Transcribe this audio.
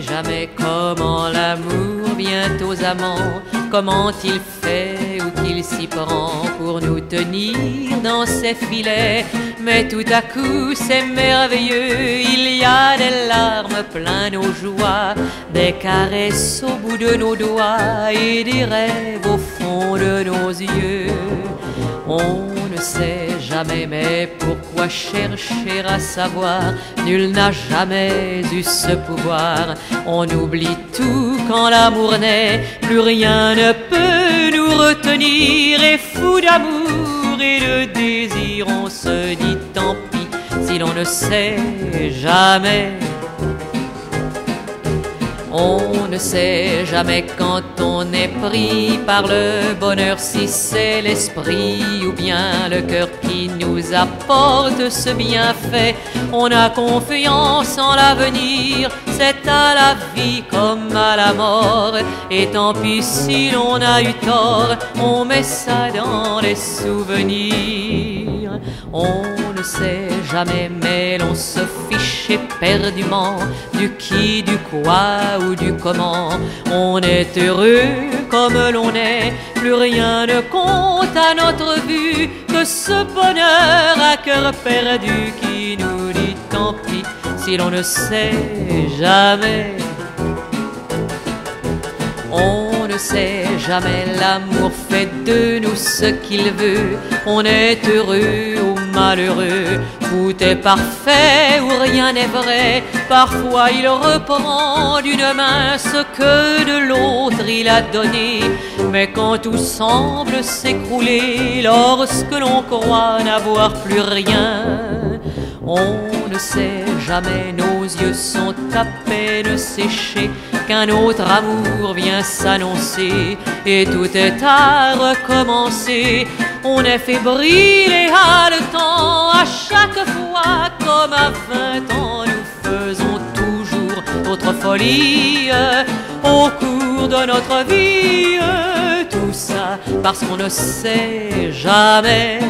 jamais comment l'amour vient aux amants, comment il fait ou qu'il s'y prend pour nous tenir dans ses filets. Mais tout à coup c'est merveilleux, il y a des larmes plein nos joies, des caresses au bout de nos doigts et des rêves au fond de nos yeux. Ne sait jamais, mais pourquoi chercher à savoir? Nul n'a jamais eu ce pouvoir. On oublie tout quand l'amour naît, plus rien ne peut nous retenir. Et fou d'amour et de désir, on se dit tant pis si l'on ne sait jamais on ne sait jamais quand on est pris par le bonheur si c'est l'esprit ou bien le cœur qui nous apporte ce bienfait. On a confiance en l'avenir, c'est à la vie comme à la mort. Et tant pis si l'on a eu tort, on met ça dans les souvenirs. Ne sait jamais, mais l'on se fiche éperdument du qui, du quoi ou du comment. On est heureux comme l'on est, plus rien ne compte à notre vue que ce bonheur à cœur perdu qui nous dit tant pis si l'on ne sait jamais. Ne sait jamais, l'amour fait de nous ce qu'il veut. On est heureux ou malheureux, tout est parfait ou rien n'est vrai. Parfois il reprend d'une main ce que de l'autre il a donné. Mais quand tout semble s'écrouler, lorsque l'on croit n'avoir plus rien, on ne sait jamais, nos yeux sont à peine séchés, qu'un autre amour vient s'annoncer, et tout est à recommencer. On est fébrile et haletant, à chaque fois comme à vingt ans, nous faisons toujours notre folie au cours de notre vie. Tout ça parce qu'on ne sait jamais.